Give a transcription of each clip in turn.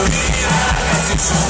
Don't need a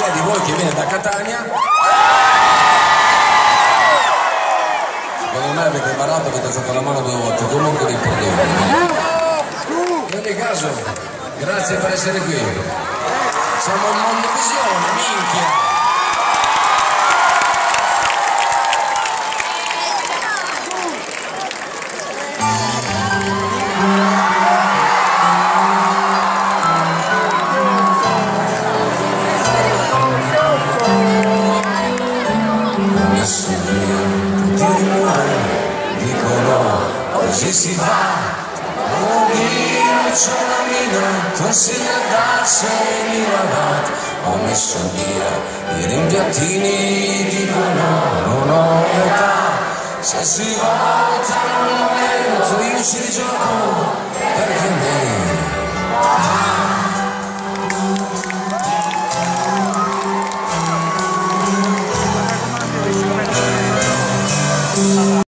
Chi è di voi che viene da Catania? Secondo me avete imparato, avete alzato la mano due volte, comunque vi perdono. In ogni caso, grazie per essere qui. Siamo in Mondovisione, minchia! Messo via tutti i rumori, dicono oggi si va. Bambino c'è una mina, consiglia darsene in rabat. Ho messo via i rimpiattini, dicono non ho età. Se si volta non momento io ci gioco, Deus.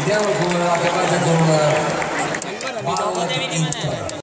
Andiamo con la chiamata con Paola Quinta.